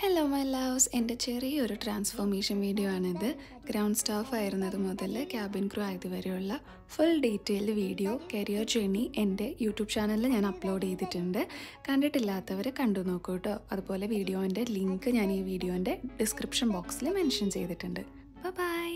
Hello my loves എന്റെ ചെറിയൊരു transformation video ആണിത്. ഗ്രൗണ്ട് സ്റ്റാഫ് ആയിരുന്നത് മുതൽ ക്യാബിൻ ക്രൂ ആയത് വരെയുള്ള full detailed video career journey എന്റെ യൂട്യൂബ് ചാനലിൽ ഞാൻ അപ്ലോഡ് ചെയ്തിട്ടുണ്ട്. കണ്ടിട്ടില്ലാത്തവർ കണ്ടു നോക്കൂ കേട്ടോ അതുപോലെ വീഡിയോന്റെ ലിങ്ക് ഞാൻ ഈ വീഡിയോന്റെ ഡിസ്ക്രിപ്ഷൻ ബോക്സിൽ മെൻഷൻ ചെയ്തിട്ടുണ്ട്. ബൈ